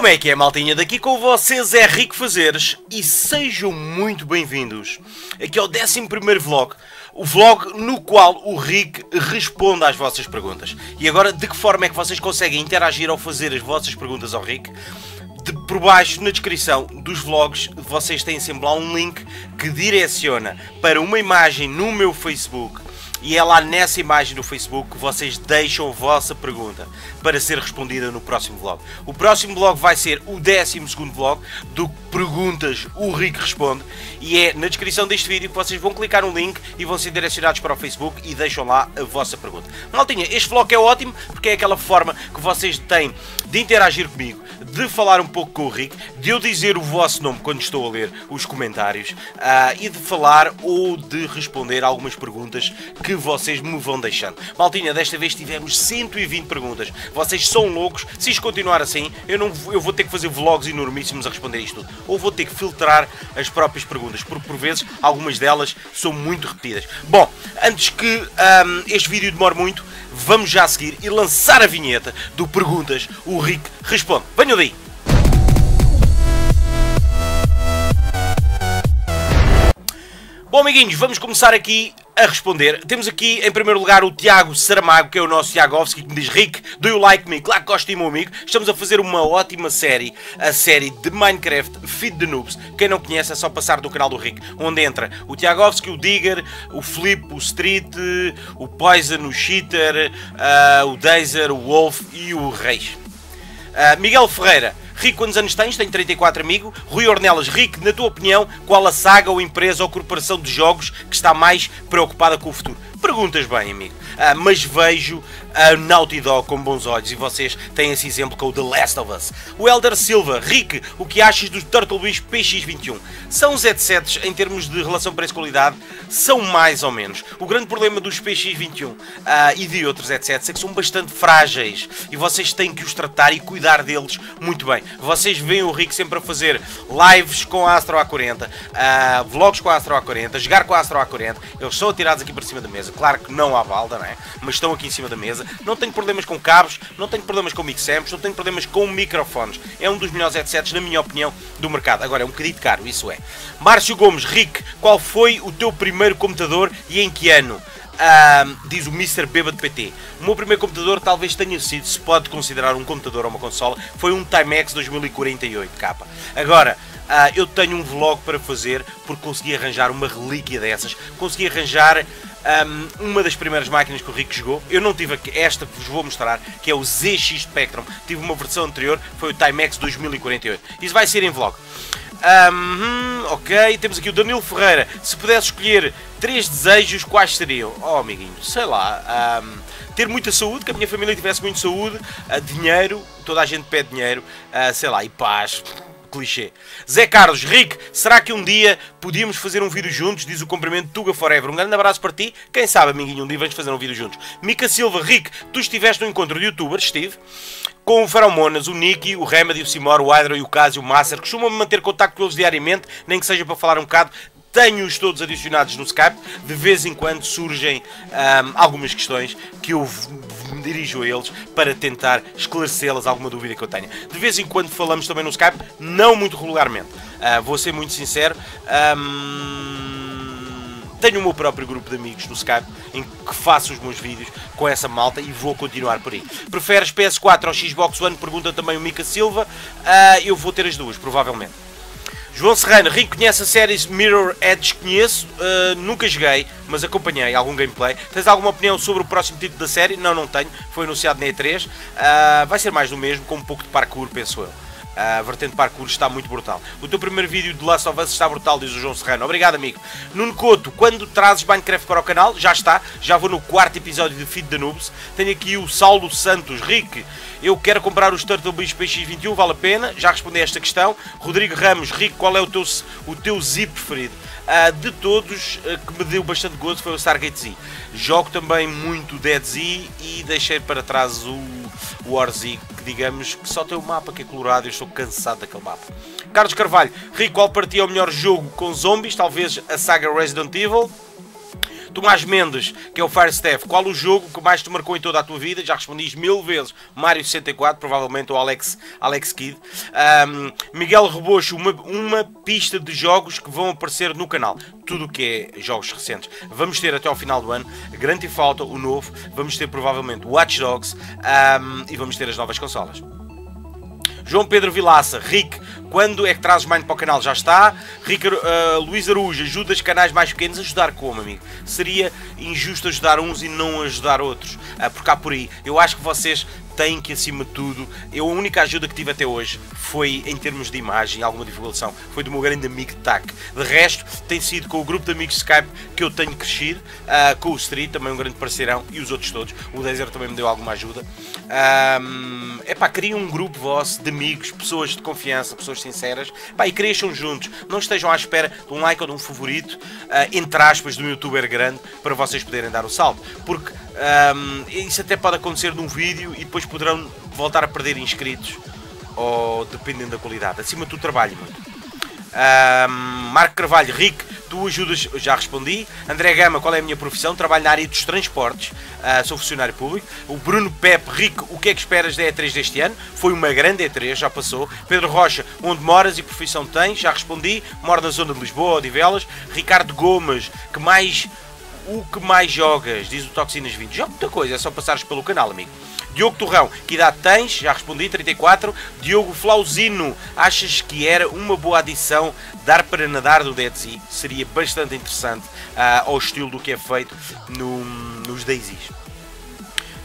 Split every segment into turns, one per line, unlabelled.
Como é que é, maltinha? Daqui com vocês é Rico Fazeres e sejam muito bem-vindos aqui ao 11 vlog. O vlog no qual o Rick responde às vossas perguntas. E agora, de que forma é que vocês conseguem interagir ao fazer as vossas perguntas ao Rick? De, por baixo, na descrição dos vlogs, vocês têm sempre lá um link que direciona para uma imagem no meu Facebook e é lá nessa imagem do Facebook que vocês deixam a vossa pergunta para ser respondida no próximo vlog. O próximo vlog vai ser o 12 vlog do Perguntas o Rick Responde e é na descrição deste vídeo que vocês vão clicar no link e vão ser direcionados para o Facebook e deixam lá a vossa pergunta. Maltinha, este vlog é ótimo porque é aquela forma que vocês têm de interagir comigo, de falar um pouco com o Rick, de eu dizer o vosso nome quando estou a ler os comentários uh, e de falar ou de responder algumas perguntas que vocês me vão deixando. Maltinha, desta vez tivemos 120 perguntas. Vocês são loucos. Se isto continuar assim, eu, não, eu vou ter que fazer vlogs enormíssimos a responder isto tudo. Ou vou ter que filtrar as próprias perguntas, porque por vezes algumas delas são muito repetidas. Bom, antes que um, este vídeo demore muito, vamos já seguir e lançar a vinheta do Perguntas, o Rick responde. Venham daí! Bom, amiguinhos, vamos começar aqui a responder. Temos aqui, em primeiro lugar, o Tiago Saramago, que é o nosso Tiagovski, que me diz Rick, do you like me? Claro que gosto meu amigo. Estamos a fazer uma ótima série, a série de Minecraft Feed the Noobs. Quem não conhece é só passar do canal do Rick, onde entra o Tiagovski, o Digger, o Flip, o Street, o Poison, o Cheater, uh, o Dazer, o Wolf e o Reis. Uh, Miguel Ferreira, Rico, quantos anos tens? Tenho 34, amigo. Rui Ornelas, Rico, na tua opinião, qual a saga ou empresa ou corporação de jogos que está mais preocupada com o futuro? Perguntas bem, amigo. Ah, mas vejo a Naughty Dog com bons olhos e vocês têm esse exemplo com o The Last of Us. O Elder Silva, Rick, o que achas dos Turtle Beach PX21? São os headsets em termos de relação preço-qualidade? São mais ou menos. O grande problema dos PX21 uh, e de outros headsets é que são bastante frágeis e vocês têm que os tratar e cuidar deles muito bem. Vocês veem o Rick sempre a fazer lives com a Astro A40, uh, vlogs com a Astro A40, jogar com a Astro A40. Eles são atirados aqui para cima da mesa. Claro que não há balda, não é? Mas estão aqui em cima da mesa não tenho problemas com cabos, não tenho problemas com mixamps, não tenho problemas com microfones. É um dos melhores headsets, na minha opinião, do mercado. Agora, é um bocadinho caro, isso é. Márcio Gomes, Rick, qual foi o teu primeiro computador e em que ano? Diz o Mr. Beba de PT. O meu primeiro computador talvez tenha sido, se pode considerar um computador ou uma consola, foi um Timex 2048 capa. Agora, uh, eu tenho um vlog para fazer porque consegui arranjar uma relíquia dessas, consegui arranjar um, uma das primeiras máquinas que o Rico jogou. Eu não tive esta que vos vou mostrar, que é o ZX Spectrum. Tive uma versão anterior, foi o Timex 2048. Isso vai ser em vlog. Um, ok, temos aqui o Danilo Ferreira. Se pudesse escolher três desejos, quais seriam? Oh, amiguinho, sei lá. Um, ter muita saúde, que a minha família tivesse muita saúde, uh, dinheiro, toda a gente pede dinheiro, uh, sei lá, e paz clichê. Zé Carlos, Rick, será que um dia podíamos fazer um vídeo juntos? Diz o cumprimento Tuga Forever. Um grande abraço para ti. Quem sabe, amiguinho, um dia vamos fazer um vídeo juntos. Mica Silva, Rick, tu estiveste no encontro de youtubers, estive, com o Feromonas, o Nicky, o Remedy, o Simor, o Hydro e o Casio, o Master. Costumam manter contato com eles diariamente, nem que seja para falar um bocado tenho-os todos adicionados no Skype. De vez em quando surgem um, algumas questões que eu me dirijo a eles para tentar esclarecê-las, alguma dúvida que eu tenha. De vez em quando falamos também no Skype, não muito regularmente. Uh, vou ser muito sincero. Um, tenho o meu próprio grupo de amigos no Skype em que faço os meus vídeos com essa malta e vou continuar por aí. Preferes PS4 ou Xbox One? Pergunta também o Mica Silva. Uh, eu vou ter as duas, provavelmente. João Serrano, Rico conhece a série Mirror Edge? Conheço, uh, nunca joguei, mas acompanhei algum gameplay. Tens alguma opinião sobre o próximo título da série? Não, não tenho, foi anunciado na E3. Uh, ah, vai ser mais do mesmo, com um pouco de parkour, penso eu. A vertente parkour está muito brutal. O teu primeiro vídeo de Last of Us está brutal, diz o João Serrano. Obrigado, amigo. Nuno Couto, quando trazes Minecraft para o canal? Já está. Já vou no quarto episódio de Feed the Noobs. Tenho aqui o Saulo Santos. Rick, eu quero comprar os Turtle Beach PX21, vale a pena? Já respondi a esta questão. Rodrigo Ramos, Rick, qual é o teu, o teu zip preferido? Uh, de todos, uh, que me deu bastante gozo foi o Stargate Z. Jogo também muito Dead Z e deixei para trás o War Z, que digamos que só tem o mapa que é colorado e eu estou cansado daquele mapa. Carlos Carvalho, Rico, qual para ti é o melhor jogo com zombies? Talvez a saga Resident Evil. Tomás Mendes, que é o Firestaff, qual o jogo que mais te marcou em toda a tua vida? Já respondi mil vezes. Mario 64, provavelmente o Alex, Alex Kidd. Um, Miguel Rebocho, uma, uma pista de jogos que vão aparecer no canal. Tudo o que é jogos recentes. Vamos ter até ao final do ano Grand Theft Auto, o novo. Vamos ter provavelmente Watch Dogs um, e vamos ter as novas consolas. João Pedro Vilaça, Rick, quando é que trazes Mind para o canal? Já está. Rick, uh, Luís Araújo, ajuda os canais mais pequenos. Ajudar como, amigo? Seria injusto ajudar uns e não ajudar outros. Uh, porque há por aí. Eu acho que vocês têm que, acima de tudo, eu a única ajuda que tive até hoje foi em termos de imagem, alguma divulgação, foi do meu grande amigo TAC. De resto, tem sido com o grupo de amigos Skype que eu tenho crescido, uh, com o Street, também um grande parceirão, e os outros todos. O Desert também me deu alguma ajuda. Um, é pá, cria um grupo vosso de amigos, pessoas de confiança, pessoas sinceras, pá, e cresçam juntos. Não estejam à espera de um like ou de um favorito, uh, entre aspas, de um youtuber grande, para vocês poderem dar o salto. Porque um, isso até pode acontecer num vídeo e depois poderão voltar a perder inscritos, ou dependendo da qualidade. Acima de tudo, trabalho muito. Um, Marco Carvalho, Rick, tu ajudas, já respondi. André Gama, qual é a minha profissão? Trabalho na área dos transportes, uh, sou funcionário público. O Bruno Pepe, Rick, o que é que esperas da E3 deste ano? Foi uma grande E3, já passou. Pedro Rocha, onde moras e profissão tens? Já respondi. Moro na zona de Lisboa, Odivelas. Ricardo Gomes, que mais o que mais jogas? Diz o Toxinas 20. Jogo muita coisa, é só passares pelo canal, amigo. Diogo Torrão, que idade tens? Já respondi, 34. Diogo Flauzino, achas que era uma boa adição dar para nadar do Dead Sea? Seria bastante interessante uh, ao estilo do que é feito no, nos Daisies.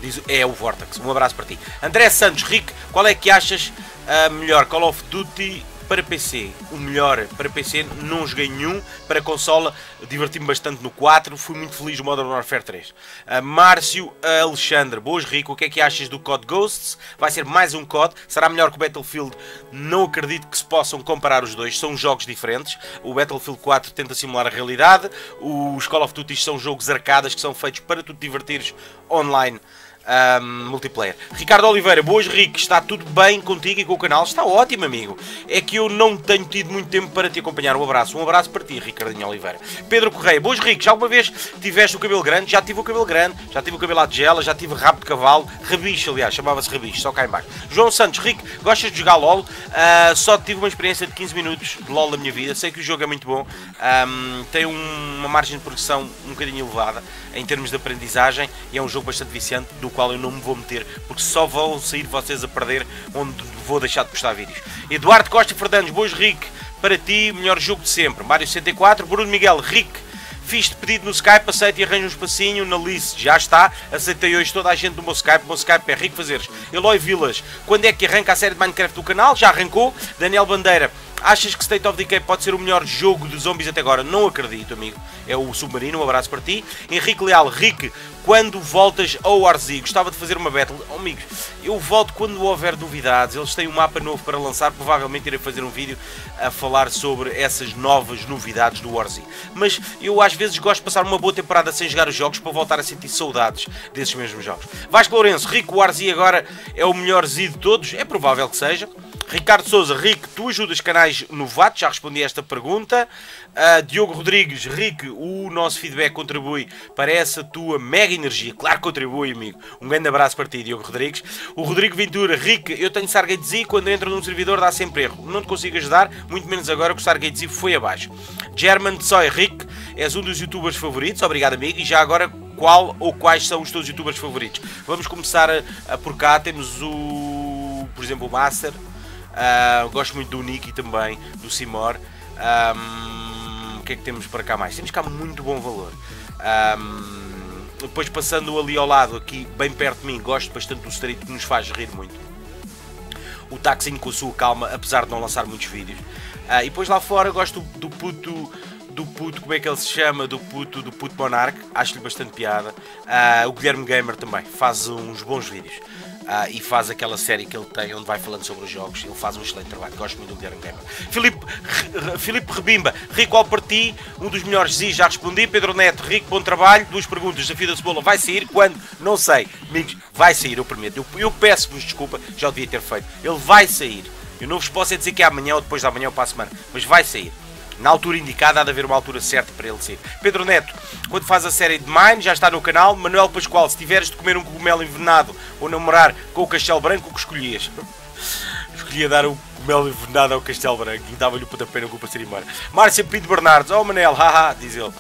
Diz, é o Vortex. Um abraço para ti. André Santos, Rick, qual é que achas uh, melhor? Call of Duty para PC, o melhor para PC, não joguei nenhum. Para consola, diverti-me bastante no 4. Fui muito feliz no Modern Warfare 3. Uh, Márcio Alexandre, boas Rico, o que é que achas do COD Ghosts? Vai ser mais um COD, será melhor que o Battlefield? Não acredito que se possam comparar os dois, são jogos diferentes. O Battlefield 4 tenta simular a realidade, os Call of Duty são jogos arcadas que são feitos para tu te divertires online um, multiplayer. Ricardo Oliveira, boas Rick, está tudo bem contigo e com o canal? Está ótimo, amigo. É que eu não tenho tido muito tempo para te acompanhar. Um abraço, um abraço para ti, Ricardinho Oliveira. Pedro Correia, boas Rick, já alguma vez tiveste o cabelo grande? Já tive o cabelo grande, já tive o cabelo à tigela, já tive rabo de cavalo, rabicho, aliás, chamava-se rabicho, só cá em baixo. João Santos, Rick, gostas de jogar LOL? Uh, só tive uma experiência de 15 minutos de LOL na minha vida, sei que o jogo é muito bom, um, tem um, uma margem de progressão um bocadinho elevada em termos de aprendizagem e é um jogo bastante viciante do qual eu não me vou meter, porque só vão sair vocês a perder onde vou deixar de postar vídeos. Eduardo Costa Fernandes, boas Rick, para ti, melhor jogo de sempre. Mario 64, Bruno Miguel, Rick, Fiz-te pedido no Skype, aceita e arranja um espacinho na list. Já está. Aceitei hoje toda a gente do meu Skype. O meu Skype é rico fazeres. Eloy Vilas, quando é que arranca a série de Minecraft do canal? Já arrancou. Daniel Bandeira, Achas que State of Decay pode ser o melhor jogo de zombies até agora? Não acredito, amigo. É o Submarino, um abraço para ti. Henrique Leal, Rick, quando voltas ao Warzy? Gostava de fazer uma battle. Oh, amigos, eu volto quando houver novidades. Eles têm um mapa novo para lançar. Provavelmente irei fazer um vídeo a falar sobre essas novas novidades do Warzy. Mas eu às vezes gosto de passar uma boa temporada sem jogar os jogos para voltar a sentir saudades desses mesmos jogos. Vasco Lourenço, Rick, o Warzy agora é o melhor Z de todos? É provável que seja. Ricardo Souza, Rick, tu ajudas canais novatos? Já respondi a esta pergunta. Uh, Diogo Rodrigues, Rick, o nosso feedback contribui para essa tua mega energia. Claro que contribui, amigo. Um grande abraço para ti, Diogo Rodrigues. O Rodrigo Ventura, Rick, eu tenho Stargate Z quando entro num servidor dá sempre erro. Não te consigo ajudar, muito menos agora que o Stargate Z foi abaixo. German Soy, Rick, és um dos youtubers favoritos. Obrigado, amigo. E já agora, qual ou quais são os teus youtubers favoritos? Vamos começar a, a por cá. Temos o, por exemplo, o Master. Uh, gosto muito do Nicky também, do Simor. Um, o que é que temos para cá mais? Temos cá muito bom valor. Um, depois passando ali ao lado, aqui bem perto de mim, gosto bastante do Street que nos faz rir muito. O Taxinho com a sua calma, apesar de não lançar muitos vídeos. Uh, e depois lá fora gosto do, puto do puto, como é que ele se chama? Do puto, do puto Monarch, acho-lhe bastante piada. Uh, o Guilherme Gamer também faz uns bons vídeos. Uh, e faz aquela série que ele tem onde vai falando sobre os jogos. Ele faz um excelente trabalho. Gosto muito do Guilherme Gamer. Filipe, Filipe Rebimba, Rico ao parti, um dos melhores Z, já respondi. Pedro Neto, Rico, bom trabalho. Duas perguntas. Desafio da Cebola vai sair? Quando? Não sei. Amigos, vai sair, eu prometo. Eu, eu peço-vos desculpa, já o devia ter feito. Ele vai sair. Eu não vos posso é dizer que é amanhã ou depois da amanhã ou para a semana, mas vai sair. Na altura indicada, há de haver uma altura certa para ele ser. Pedro Neto, quando faz a série de Mine, já está no canal. Manuel Pascoal, se tiveres de comer um cogumelo envenenado ou namorar com o Castelo Branco, o que escolhias? Escolhia dar o cogumelo envenenado ao Castelo Branco e dava-lhe o pontapé no cu para ser embora. Márcia Pinto Bernardes, oh Manel, haha, diz ele.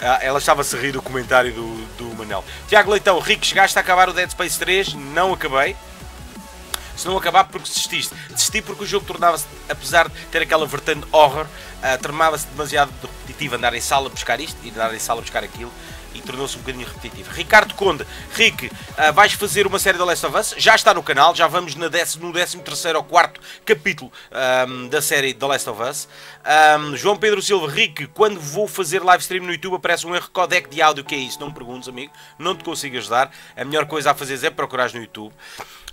Ah, ela estava-se a rir do comentário do, do Manel. Tiago Leitão, Rico, chegaste a acabar o Dead Space 3? Não acabei se não acabar porque desististe. Desisti porque o jogo tornava-se, apesar de ter aquela vertente horror, uh, tornava-se demasiado repetitivo andar em sala a buscar isto e andar em sala a buscar aquilo e tornou-se um bocadinho repetitivo. Ricardo Conde, Rick, uh, vais fazer uma série da Last of Us? Já está no canal, já vamos na décimo, no 13 ou 4 capítulo um, da série da Last of Us. Um, João Pedro Silva, Rick, quando vou fazer live stream no YouTube aparece um erro codec de áudio, que é isso? Não me perguntes, amigo, não te consigo ajudar. A melhor coisa a fazer é procurar no YouTube.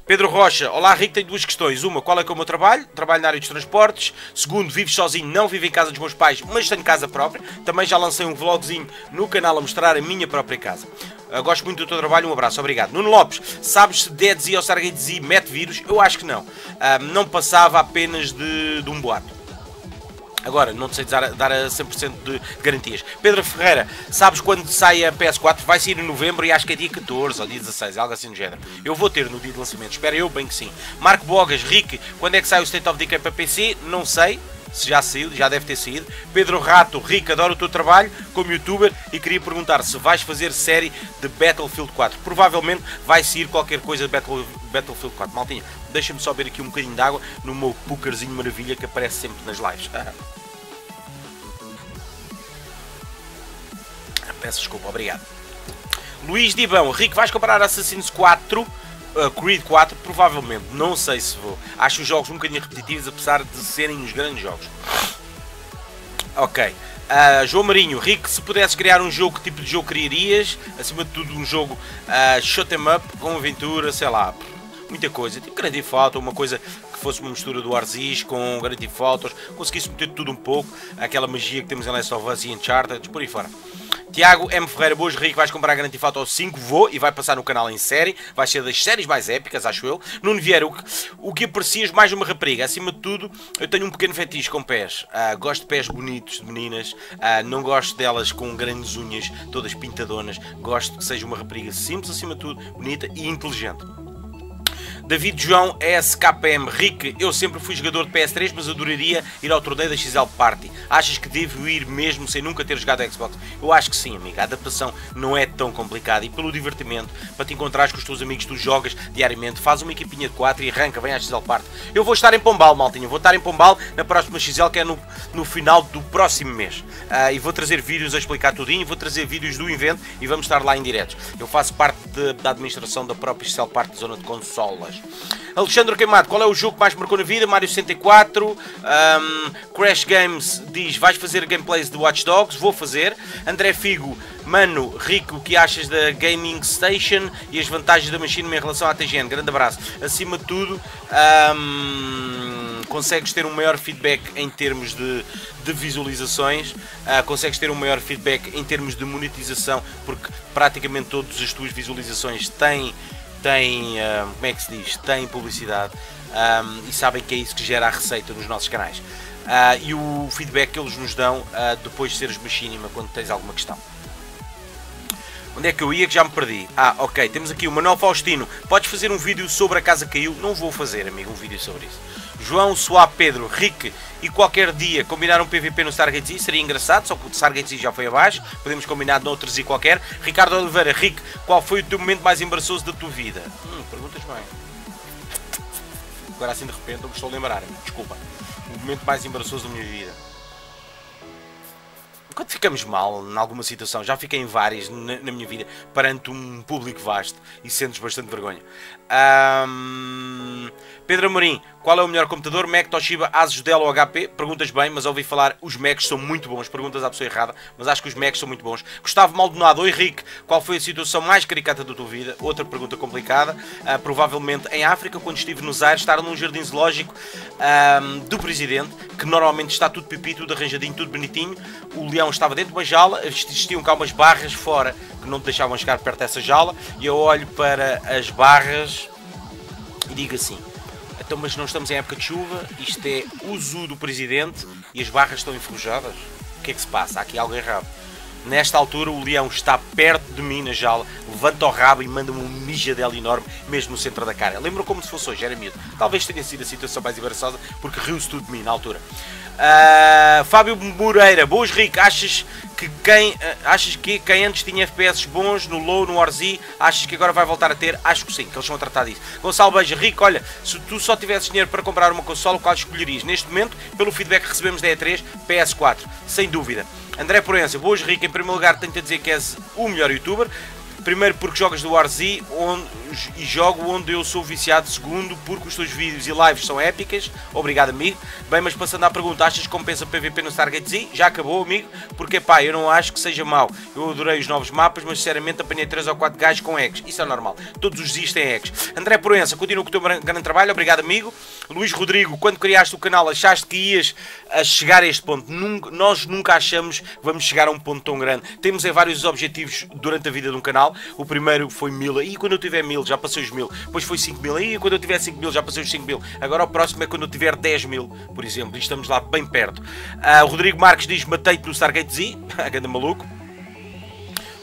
Pedro Rocha, olá Rico, tenho duas questões. Uma, qual é que é o meu trabalho? Trabalho na área dos transportes. Segundo, vivo sozinho, não vivo em casa dos meus pais, mas tenho casa própria. Também já lancei um vlogzinho no canal a mostrar a minha própria casa. Uh, gosto muito do teu trabalho, um abraço, obrigado. Nuno Lopes, sabes se Dead ou Stargate Z mete vírus? Eu acho que não. Uh, não passava apenas de, de um boato. Agora, não sei dar, dar a 100% de garantias. Pedro Ferreira, sabes quando sai a PS4? Vai sair em novembro e acho que é dia 14 ou dia 16, algo assim do género. Eu vou ter no dia de lançamento, espero eu bem que sim. Marco Bogas, Rick, quando é que sai o State of Decay para PC? Não sei se já saiu, já deve ter saído. Pedro Rato, Rick, adoro o teu trabalho como youtuber e queria perguntar se vais fazer série de Battlefield 4. Provavelmente vai sair qualquer coisa de Battle, Battlefield 4. Maltinha, deixa-me só beber aqui um bocadinho de água no meu pucarzinho maravilha que aparece sempre nas lives. Peço desculpa, obrigado. Luís Dibão, Rico, vais comprar Assassin's 4? Uh, Creed 4, provavelmente, não sei se vou. Acho os jogos um bocadinho repetitivos, apesar de serem os grandes jogos. Ok. Uh, João Marinho, Rick, se pudesses criar um jogo, que tipo de jogo criarias? Acima de tudo, um jogo uh, shoot 'em up, com aventura, sei lá, muita coisa. Tipo Grand Theft Auto, uma coisa que fosse uma mistura do Arzis com Grand Theft Autos, conseguisse meter tudo um pouco, aquela magia que temos em Last of Us e Uncharted, por aí fora. Tiago M. Ferreira, boas Rico, vais comprar a Grand Theft Auto 5, vou, e vai passar no canal em série, vai ser das séries mais épicas, acho eu. Nuno Vieira, o que, o que aprecias mais uma rapariga? Acima de tudo, eu tenho um pequeno fetiche com pés. Uh, gosto de pés bonitos, de meninas, uh, não gosto delas com grandes unhas, todas pintadonas. Gosto que seja uma rapariga simples, acima de tudo, bonita e inteligente. David João SKM Rick, eu sempre fui jogador de PS3, mas adoraria ir ao torneio da XL Party. Achas que devo ir mesmo sem nunca ter jogado Xbox? Eu acho que sim, amiga. A adaptação não é tão complicada e pelo divertimento, para te encontrares com os teus amigos, tu jogas diariamente, faz uma equipinha de 4 e arranca, vem à XL Party. Eu vou estar em Pombal, maltinha. Vou estar em Pombal na próxima XL, que é no, no final do próximo mês. Uh, e vou trazer vídeos a explicar tudinho, vou trazer vídeos do evento e vamos estar lá em direto. Eu faço parte de, da administração da própria XL Party, zona de consolas. Alexandre Queimado, qual é o jogo que mais marcou na vida? Mario 64. Um, Crash Games diz: vais fazer gameplays de Watch Dogs? Vou fazer. André Figo, mano, Rico, o que achas da Gaming Station e as vantagens da machine em relação à TGN? Grande abraço. Acima de tudo, um, consegues ter um maior feedback em termos de, de visualizações, uh, consegues ter um maior feedback em termos de monetização, porque praticamente todas as tuas visualizações têm têm, uh, como é que se diz, têm publicidade um, e sabem que é isso que gera a receita nos nossos canais. Uh, e o feedback que eles nos dão uh, depois de seres machinima quando tens alguma questão. Onde é que eu ia que já me perdi? Ah, ok, temos aqui o Manuel Faustino. Podes fazer um vídeo sobre a casa caiu? Não vou fazer, amigo, um vídeo sobre isso. João Soá Pedro, Rick e qualquer dia combinar um PVP no Stargate Z seria engraçado, só que o Stargate Z já foi abaixo, podemos combinar noutros e qualquer. Ricardo Oliveira, Rick, qual foi o teu momento mais embaraçoso da tua vida? Hum, perguntas bem. Agora assim de repente não me estou a lembrar, desculpa. O momento mais embaraçoso da minha vida. Quando ficamos mal em alguma situação, já fiquei em várias na, na minha vida, perante um público vasto e sentes bastante vergonha. Um, Pedro Amorim, qual é o melhor computador? Mac, Toshiba, Asus, Dell ou HP? Perguntas bem, mas ouvi falar, os Macs são muito bons. Perguntas à pessoa errada, mas acho que os Macs são muito bons. Gustavo Maldonado, oi Henrique, qual foi a situação mais caricata da tua vida? Outra pergunta complicada. Uh, provavelmente em África, quando estive nos Aires, estar num jardim zoológico um, do presidente, que normalmente está tudo pipi, tudo arranjadinho, tudo bonitinho. O leão estava dentro de uma jaula, existiam cá umas barras fora que não te deixavam chegar perto dessa jaula. E eu olho para as barras e digo assim Então, mas não estamos em época de chuva, isto é uso do presidente e as barras estão enferrujadas? O que é que se passa? Há aqui algo errado. Nesta altura, o leão está perto de mim na jaula, levanta o rabo e manda-me um mijadelo enorme, mesmo no centro da cara. Lembro como se fosse hoje, era miúdo. Talvez tenha sido a situação mais embaraçosa, porque riu-se tudo de mim na altura. Uh, Fábio Moreira, boas Rico, achas que quem uh, achas que quem antes tinha FPS bons no low, no Orzi, achas que agora vai voltar a ter? Acho que sim, que eles vão tratar disso. Gonçalo Beija, Rico, olha, se tu só tivesses dinheiro para comprar uma console, qual escolherias? Neste momento, pelo feedback que recebemos da E3, PS4, sem dúvida. André Proença, boas Rico, em primeiro lugar tenho-te a dizer que és o melhor youtuber. Primeiro porque jogas do Warzy onde, e jogo onde eu sou viciado. Segundo porque os teus vídeos e lives são épicas. Obrigado, amigo. Bem, mas passando à pergunta, achas que compensa PVP no Stargate Z? Já acabou, amigo. Porque, pá, eu não acho que seja mau. Eu adorei os novos mapas, mas sinceramente apanhei 3 ou 4 gajos com eggs. Isso é normal. Todos os dias têm eggs. André Proença, continua com o teu grande trabalho. Obrigado, amigo. Luís Rodrigo, quando criaste o canal, achaste que ias a chegar a este ponto? Nunca, nós nunca achamos que vamos chegar a um ponto tão grande. Temos é, vários objetivos durante a vida de um canal. O primeiro foi mil, e quando eu tiver mil já passei os mil. Depois foi 5 mil, e quando eu tiver 5 mil já passei os 5 mil. Agora o próximo é quando eu tiver 10 mil, por exemplo, e estamos lá bem perto. Uh, o Rodrigo Marques diz: Matei-te no Stargate Z, grande maluco.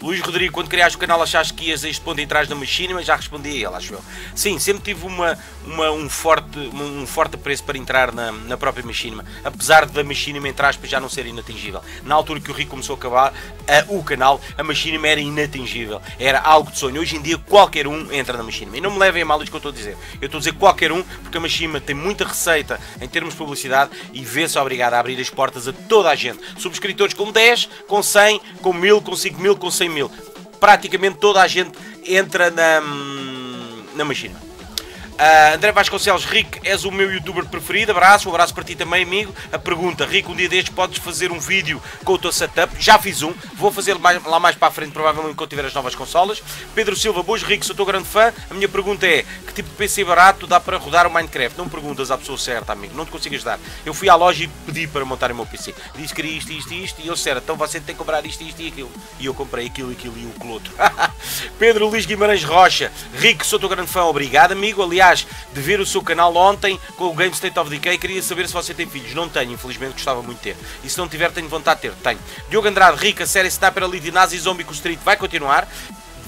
Luís Rodrigo, quando criaste o canal achaste que ias a este ponto entrar na Machinima? Mas já respondi a ele, acho eu. Sim, sempre tive uma, uma, um, forte, um forte preço para entrar na, na própria Machinima, apesar da Machinima, entre aspas, já não ser inatingível. Na altura que o Rico começou a acabar a, o canal, a Machinima era inatingível, era algo de sonho. Hoje em dia qualquer um entra na Machinima. E não me levem a mal isto que eu estou a dizer. Eu estou a dizer qualquer um, porque a Machinima tem muita receita em termos de publicidade e vê-se obrigado a abrir as portas a toda a gente. Subscritores com 10, com 100, com 1000, com 5000, com 100 mil. Praticamente toda a gente entra na, na máquina. Uh, André Vasconcelos, Rico, és o meu youtuber preferido. Abraço, um abraço para ti também, amigo. A pergunta: Rico, um dia destes podes fazer um vídeo com o teu setup? Já fiz um, vou fazer mais, lá mais para a frente, provavelmente quando tiver as novas consolas. Pedro Silva, boas Rico, sou teu grande fã. A minha pergunta é: que tipo de PC barato dá para rodar o Minecraft? Não perguntas à pessoa certa, amigo, não te consigo ajudar. Eu fui à loja e pedi para montar o meu PC. Disse que queria isto, isto e isto, e eu disseram, então você tem que comprar isto, isto e aquilo. E eu comprei aquilo, aquilo e o outro. Pedro Luís Guimarães Rocha, Rico, sou teu grande fã, obrigado, amigo. Aliás, de ver o seu canal ontem com o Game State of Decay. Queria saber se você tem filhos. Não tenho, infelizmente gostava muito de ter. E se não tiver, tenho vontade de ter. Tenho. Diogo Andrade, Rica, série Sniper Elite Nazi Zombie com Street vai continuar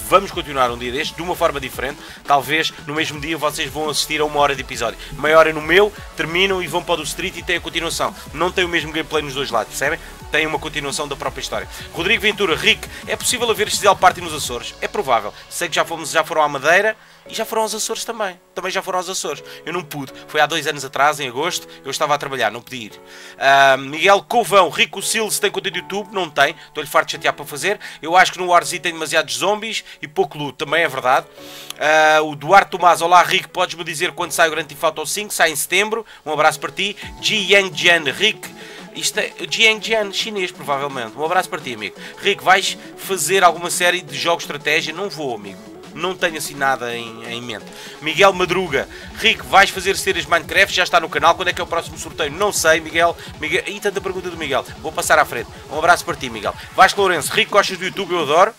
vamos continuar um dia deste, de uma forma diferente. Talvez no mesmo dia vocês vão assistir a uma hora de episódio. Meia hora no meu, terminam e vão para o do Street e tem a continuação. Não tem o mesmo gameplay nos dois lados, percebem? Tem uma continuação da própria história. Rodrigo Ventura, Rick, é possível haver XL Party nos Açores? É provável. Sei que já, fomos, já foram à Madeira e já foram aos Açores também. Também já foram aos Açores. Eu não pude. Foi há dois anos atrás, em agosto. Eu estava a trabalhar, não pude ir. Uh, Miguel Covão, Rico Silves tem conta de YouTube? Não tem. Estou-lhe farto de chatear para fazer. Eu acho que no Warzy tem demasiados zombies e pouco loot. Também é verdade. Uh, o Duarte Tomás, olá Rico, podes-me dizer quando sai o Grand Theft Auto 5? Sai em setembro. Um abraço para ti. Ji Yang Jian, Rick. Isto é Jiang Jian, chinês, provavelmente. Um abraço para ti, amigo. Rico, vais fazer alguma série de jogos de estratégia? Não vou, amigo não tenho assim nada em, em mente. Miguel Madruga, Rico, vais fazer séries Minecraft? Já está no canal. Quando é que é o próximo sorteio? Não sei, Miguel. Miguel... E tanta pergunta do Miguel. Vou passar à frente. Um abraço para ti, Miguel. Vasco Lourenço, Rico, gostas do YouTube? Eu adoro.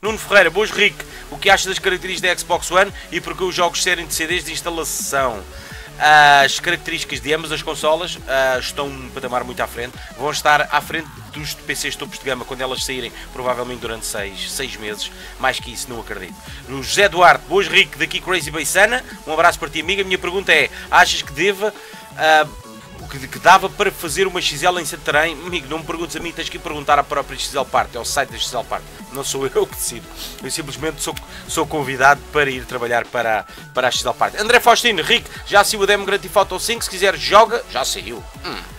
Nuno Ferreira, boas Rico, o que achas das características da Xbox One e porque os jogos serem de CDs de instalação? As características de ambas as consolas uh, estão um patamar muito à frente, vão estar à frente dos PCs topos de gama quando elas saírem, provavelmente durante 6 seis, meses. Mais que isso, não acredito. No José Duarte, boas Rico, daqui Crazy Baissana, um abraço para ti, amiga. A minha pergunta é: achas que deva. Uh, que, que, dava para fazer uma XL em Santarém, amigo, não me perguntes a mim, tens que perguntar à própria XL Part, é o site da XL Part, não sou eu que decido. Eu simplesmente sou, sou convidado para ir trabalhar para, para a XL Part. André Faustino, Rick, já saiu o demo Grand Theft Auto 5, se quiser joga, já saiu. Hum.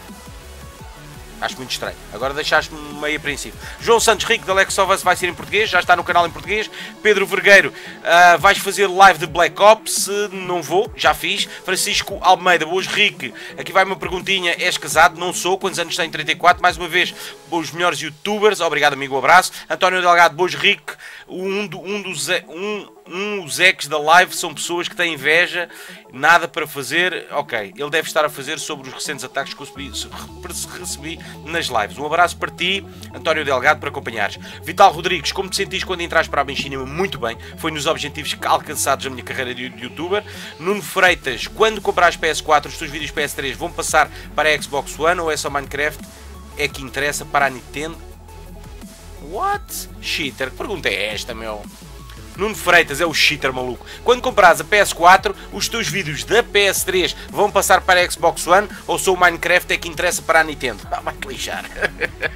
Acho muito estranho. Agora deixaste-me meio apreensivo. João Santos Rico, da Lex of vai ser em português. Já está no canal em português. Pedro Vergueiro, uh, vais fazer live de Black Ops? Não vou, já fiz. Francisco Almeida, boas Rick. Aqui vai uma perguntinha. És casado? Não sou. Quantos anos tem? 34. Mais uma vez, os melhores youtubers. Obrigado, amigo. Um abraço. António Delgado, boas Rick. um, um, dos, um, um os ex da live são pessoas que têm inveja, nada para fazer. Ok, ele deve estar a fazer sobre os recentes ataques que recebi, nas lives. Um abraço para ti, António Delgado, para acompanhares. Vital Rodrigues, como te sentiste quando entraste para a Benchina? Muito bem, foi nos objetivos alcançados da minha carreira de youtuber. Nuno Freitas, quando comprares PS4, os teus vídeos PS3 vão passar para a Xbox One ou é só Minecraft? É que interessa para a Nintendo? What? Cheater? Que pergunta é esta, meu? Nuno Freitas é o cheater maluco. Quando compras a PS4, os teus vídeos da PS3 vão passar para a Xbox One ou só o Minecraft é que interessa para a Nintendo? Ah, vai-te lixar.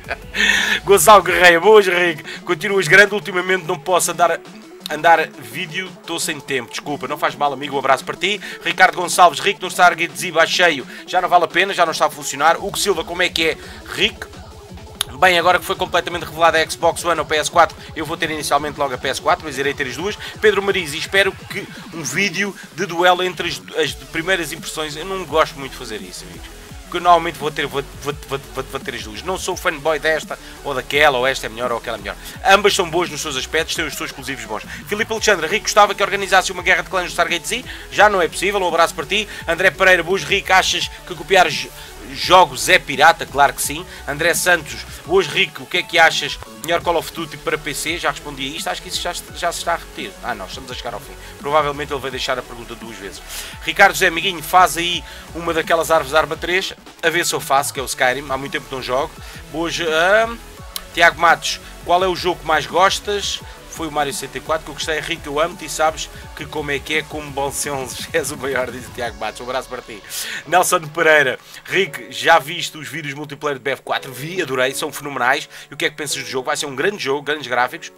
Gonçalo Guerreiro, boas, Henrique. Continuas grande, ultimamente não posso andar andar vídeo, estou sem tempo, desculpa, não faz mal, amigo, um abraço para ti. Ricardo Gonçalves, Rico no Stargate Ziba cheio, já não vale a pena, já não está a funcionar. Hugo Silva, como é que é? Rico, Bem, agora que foi completamente revelada a Xbox One ou PS4, eu vou ter inicialmente logo a PS4, mas irei ter as duas. Pedro Mariz, e espero que um vídeo de duelo entre as, as primeiras impressões. Eu não gosto muito de fazer isso, amigos porque eu normalmente vou ter, vou, vou, vou, vou, ter as duas. Não sou fanboy desta ou daquela, ou esta é melhor ou aquela é melhor. Ambas são boas nos seus aspectos, têm os seus exclusivos bons. Filipe Alexandre, Rico gostava que organizasse uma guerra de clãs no Stargate Z, já não é possível, um abraço para ti. André Pereira, Bus Rico, achas que copiar jogos é pirata? Claro que sim. André Santos, hoje Rico, o que é que achas? Melhor Call of Duty para PC? Já respondi a isto, acho que isso já, já se está a repetir. Ah não, estamos a chegar ao fim. Provavelmente ele vai deixar a pergunta duas vezes. Ricardo José Amiguinho, faz aí uma daquelas árvores Arma 3, a ver se eu faço, que é o Skyrim, há muito tempo que não jogo. Hoje, uh, Tiago Matos, qual é o jogo que mais gostas? Foi o Mario 64 que eu gostei, Rico, eu amo-te e sabes que como é que é, como senso, és o maior, diz o Tiago Matos. Um abraço para ti. Nelson Pereira, Rico, já viste os vídeos multiplayer de BF4? Vi, adorei, são fenomenais. E o que é que pensas do jogo? Vai ser um grande jogo, grandes gráficos.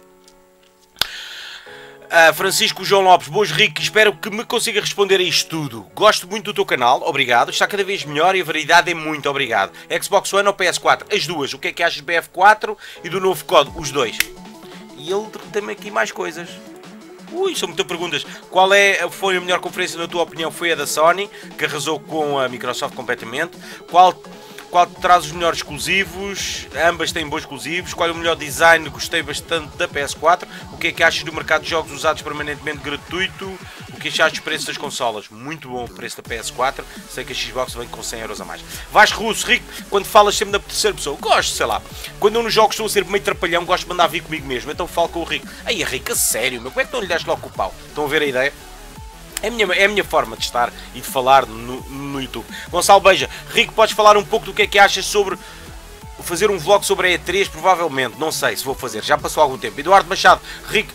Uh, Francisco João Lopes, boas Rico, espero que me consiga responder a isto tudo. Gosto muito do teu canal, obrigado. Está cada vez melhor e a variedade é muito, obrigado. Xbox One ou PS4? As duas. O que é que achas do BF4 e do novo código? Os dois. E ele tem aqui mais coisas. Ui, são muitas perguntas. Qual é, foi a melhor conferência, na tua opinião? Foi a da Sony, que arrasou com a Microsoft completamente. Qual qual traz os melhores exclusivos, ambas têm bons exclusivos, qual é o melhor design, gostei bastante da PS4, o que é que achas do mercado de jogos usados permanentemente gratuito, que achaste dos preços das consolas, muito bom o preço da PS4, sei que a Xbox vem com 100 euros a mais. Vasco Russo, Rico, quando falas sempre da terceira pessoa, gosto, sei lá, quando eu nos jogos estou a ser meio trapalhão, gosto de mandar vir comigo mesmo, então falo com o Rico, aí Rico, a sério, meu, como é que não lhe deste logo o pau? Estão a ver a ideia? É a, minha, é a minha forma de estar e de falar no, no YouTube. Gonçalo Beija, Rico, podes falar um pouco do que é que achas sobre fazer um vlog sobre a E3? Provavelmente, não sei se vou fazer, já passou algum tempo. Eduardo Machado, Rico,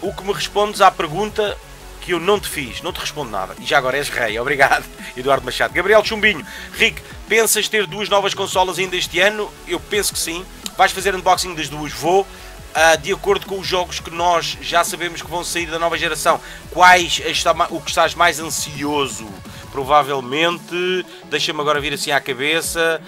o que me respondes à pergunta que eu não te fiz, não te respondo nada. E já agora és rei, obrigado, Eduardo Machado. Gabriel Chumbinho, Rico, pensas ter duas novas consolas ainda este ano? Eu penso que sim. Vais fazer unboxing das duas? Vou uh, de acordo com os jogos que nós já sabemos que vão sair da nova geração, quais está, o que estás mais ansioso? Provavelmente, deixa-me agora vir assim à cabeça.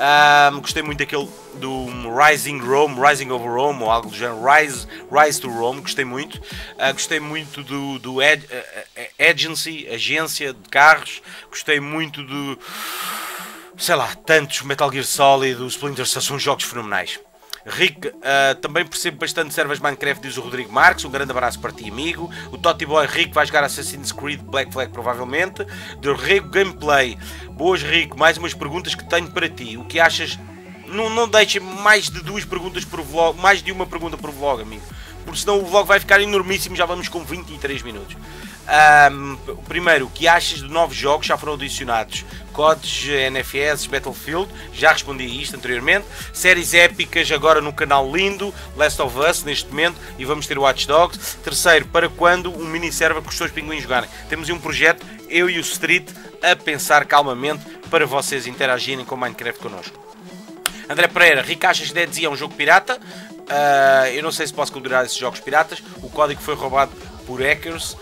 Um, gostei muito daquele do Rising Rome, Rising over Rome, ou algo do género, Rise, Rise to Rome, gostei muito. Uh, gostei muito do, do Ed, uh, Agency, agência de carros, gostei muito do. sei lá, tantos Metal Gear Solid, o Splinter Cell, são jogos fenomenais. Rick, uh, também percebo bastante servas Minecraft, diz o Rodrigo Marques. Um grande abraço para ti, amigo. O Totti Boy Rick vai jogar Assassin's Creed Black Flag, provavelmente. Do Rico Gameplay. Boas, Rico. Mais umas perguntas que tenho para ti. O que achas? Não, não deixe mais de duas perguntas por vlog, mais de uma pergunta por vlog, amigo. Porque senão o vlog vai ficar enormíssimo. Já vamos com 23 minutos. Um, primeiro, o que achas de novos jogos já foram adicionados? CODs, NFS, Battlefield, já respondi isto anteriormente. Séries épicas agora no canal Lindo, Last of Us neste momento e vamos ter Watch Dogs. Terceiro, para quando um mini server com os seus pinguins jogarem? Temos um projeto, eu e o Street, a pensar calmamente para vocês interagirem com Minecraft connosco. André Pereira, Ricachas Dead é um jogo pirata. Uh, eu não sei se posso considerar esses jogos piratas. O código foi roubado por hackers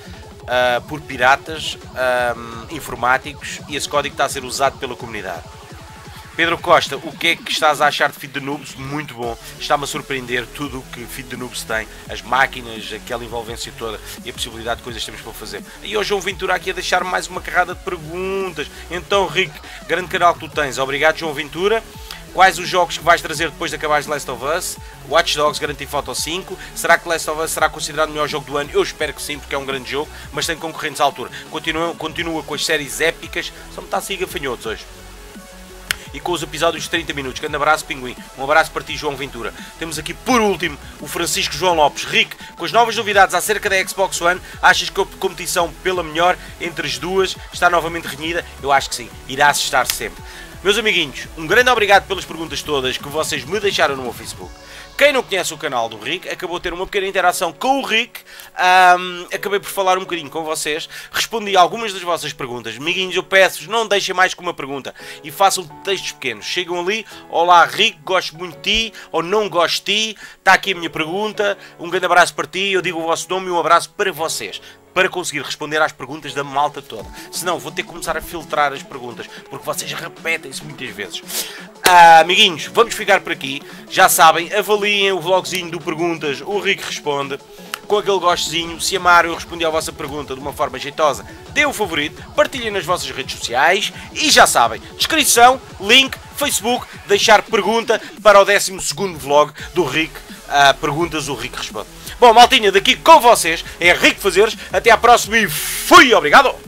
uh, por piratas um, informáticos e esse código está a ser usado pela comunidade. Pedro Costa, o que é que estás a achar de Feed the Noobs? Muito bom. Está-me a surpreender tudo o que Feed the Noobs tem. As máquinas, aquela envolvência toda e a possibilidade de coisas que temos para fazer. E hoje João Ventura aqui a deixar mais uma carrada de perguntas. Então, Rick, grande canal que tu tens. Obrigado, João Ventura. Quais os jogos que vais trazer depois de acabar de Last of Us? Watch Dogs Grand Theft Auto 5. Será que Last of Us será considerado o melhor jogo do ano? Eu espero que sim, porque é um grande jogo, mas tem concorrentes à altura. Continua, continua com as séries épicas, só me está a seguir gafanhotos hoje e com os episódios de 30 minutos. Grande abraço, Pinguim. Um abraço para ti, João Ventura. Temos aqui, por último, o Francisco João Lopes. Rick, com as novas novidades acerca da Xbox One, achas que a competição pela melhor entre as duas está novamente renhida? Eu acho que sim. Irá estar sempre. Meus amiguinhos, um grande obrigado pelas perguntas todas que vocês me deixaram no meu Facebook. Quem não conhece o canal do Rick, acabou de ter uma pequena interação com o Rick. Um, acabei por falar um bocadinho com vocês. Respondi algumas das vossas perguntas. Amiguinhos, eu peço-vos, não deixem mais que uma pergunta. E façam textos pequenos. Chegam ali, olá Rick, gosto muito de ti, ou não gosto de ti. Está aqui a minha pergunta. Um grande abraço para ti, eu digo o vosso nome e um abraço para vocês para conseguir responder às perguntas da malta toda. Senão vou ter que começar a filtrar as perguntas, porque vocês repetem-se muitas vezes. Ah, amiguinhos, vamos ficar por aqui. Já sabem, avaliem o vlogzinho do Perguntas, o Rico responde. Com aquele gostezinho, se amaram, eu respondi à vossa pergunta de uma forma jeitosa, dê o um favorito, partilhem nas vossas redes sociais e já sabem, descrição, link, Facebook, deixar pergunta para o 12 vlog do Rick. Uh, perguntas, o Rick responde. Bom, maltinha, daqui com vocês é Rico Fazeres. Até à próxima e fui! Obrigado!